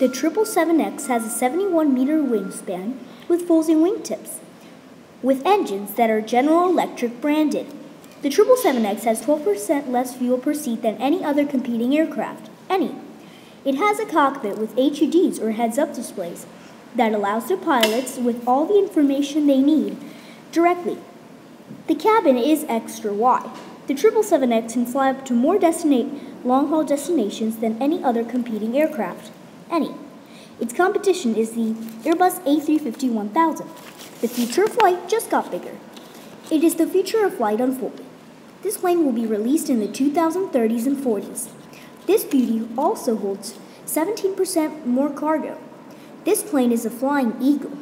The 777X has a 71 meter wingspan with folding wingtips, with engines that are General Electric branded. The 777X has 12% less fuel per seat than any other competing aircraft. Any. It has a cockpit with HUDs or heads up displays that allows the pilots with all the information they need directly. The cabin is extra wide. The 777X can fly up to more long haul destinations than any other competing aircraft any. Its competition is the Airbus A350-1000. The future of flight just got bigger. It is the future of flight unfolding. This plane will be released in the 2030s and 40s. This beauty also holds 17% more cargo. This plane is a flying eagle.